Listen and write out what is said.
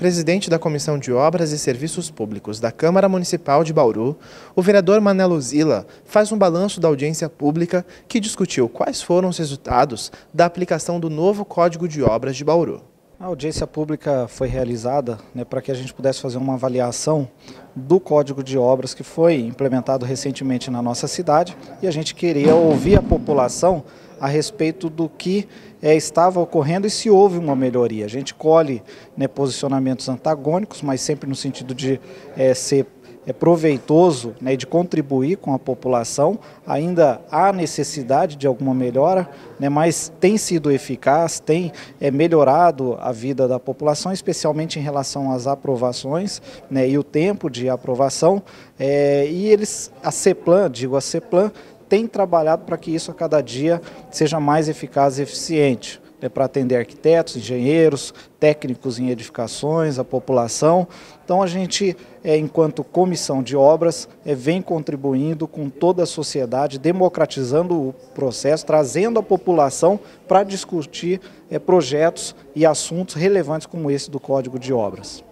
presidente da Comissão de Obras e Serviços Públicos da Câmara Municipal de Bauru, o vereador Manelo Zila faz um balanço da audiência pública que discutiu quais foram os resultados da aplicação do novo Código de Obras de Bauru. A audiência pública foi realizada né, para que a gente pudesse fazer uma avaliação do Código de Obras que foi implementado recentemente na nossa cidade e a gente queria ouvir a população a respeito do que é, estava ocorrendo e se houve uma melhoria. A gente colhe né, posicionamentos antagônicos, mas sempre no sentido de é, ser é proveitoso né, de contribuir com a população. Ainda há necessidade de alguma melhora, né, mas tem sido eficaz, tem é, melhorado a vida da população, especialmente em relação às aprovações né, e o tempo de aprovação. É, e eles, a CEPLAN, digo a CEPLAN, tem trabalhado para que isso a cada dia seja mais eficaz e eficiente é para atender arquitetos, engenheiros, técnicos em edificações, a população. Então a gente, é, enquanto comissão de obras, é, vem contribuindo com toda a sociedade, democratizando o processo, trazendo a população para discutir é, projetos e assuntos relevantes como esse do Código de Obras.